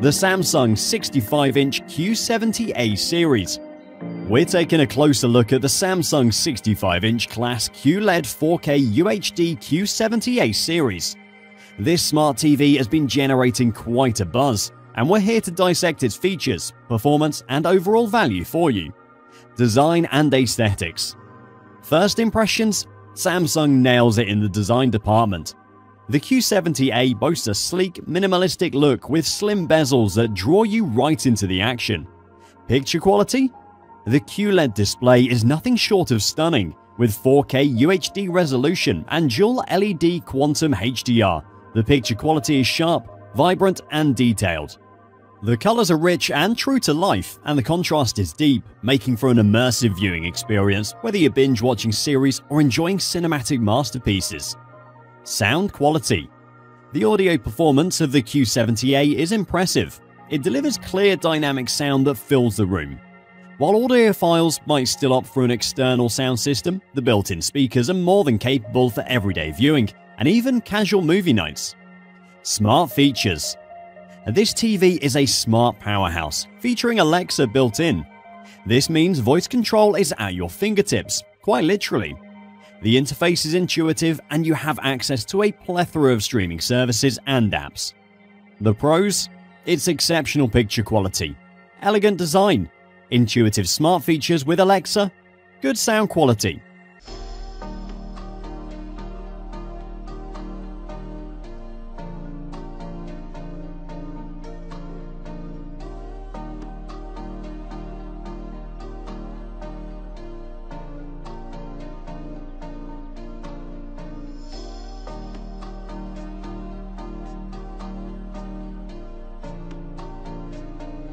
the Samsung 65-inch Q70A series. We're taking a closer look at the Samsung 65-inch class QLED 4K UHD Q70A series. This smart TV has been generating quite a buzz, and we're here to dissect its features, performance, and overall value for you. Design and aesthetics. First impressions Samsung nails it in the design department. The Q70A boasts a sleek, minimalistic look with slim bezels that draw you right into the action. Picture quality? The QLED display is nothing short of stunning, with 4K UHD resolution and dual LED quantum HDR. The picture quality is sharp, vibrant, and detailed. The colors are rich and true to life, and the contrast is deep, making for an immersive viewing experience whether you're binge watching series or enjoying cinematic masterpieces. Sound quality The audio performance of the Q70A is impressive. It delivers clear dynamic sound that fills the room. While audiophiles might still opt for an external sound system, the built-in speakers are more than capable for everyday viewing and even casual movie nights. Smart features this TV is a smart powerhouse, featuring Alexa built in. This means voice control is at your fingertips, quite literally. The interface is intuitive and you have access to a plethora of streaming services and apps. The pros? It's exceptional picture quality, elegant design, intuitive smart features with Alexa, good sound quality,